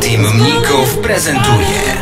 Team Mników prezentuje.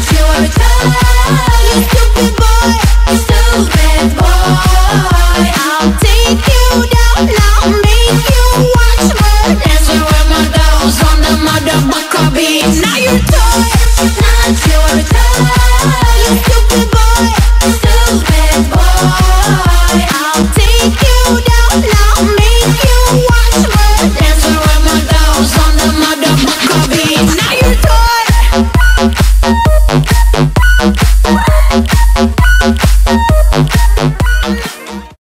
feel what we call